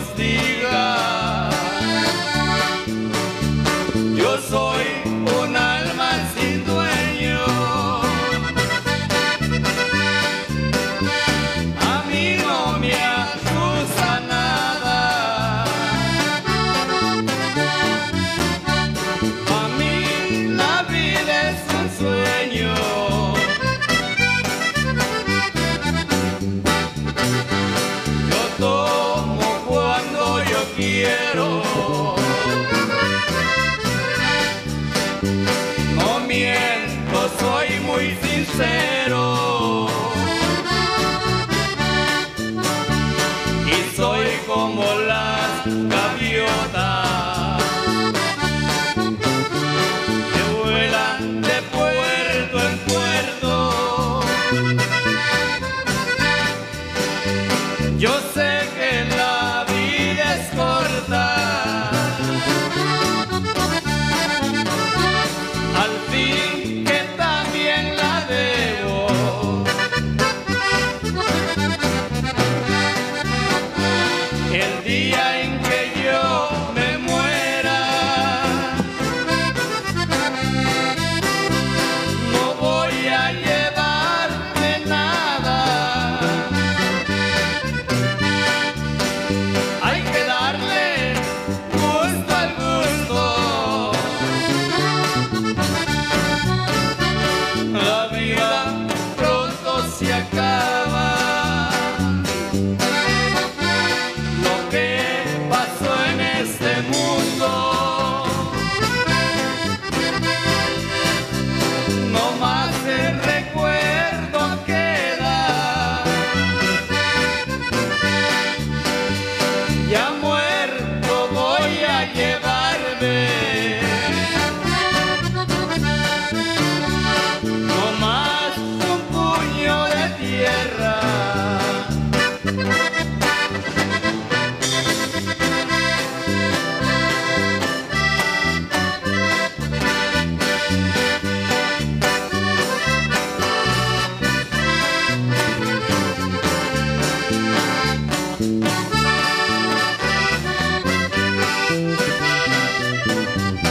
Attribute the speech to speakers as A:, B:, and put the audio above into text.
A: Yo quiero. No miento, soy muy sincero. Y soy como las gaviotas que vuelan de puerto en puerto. Yo sé Música